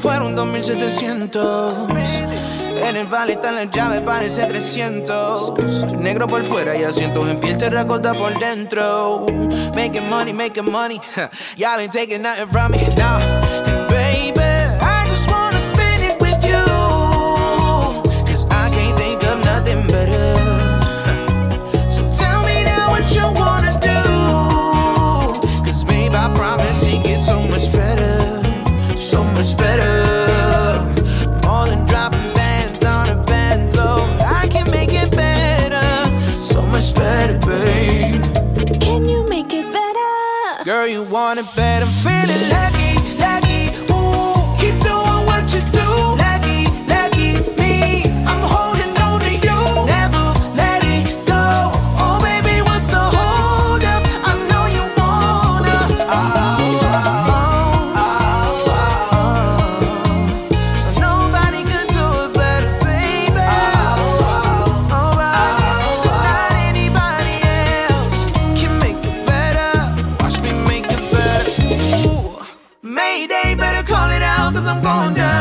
fueron 2700. En el vale están las llaves, parece 300. Negro por fuera y asientos en piel terracota por dentro. Making money, making money. Y'all ain't taking nothing from me. Now, much better. More than dropping bands on a band, so I can make it better. So much better, babe. Can you make it better? Girl, you want it better. Feeling like better call it out, cause I'm going down.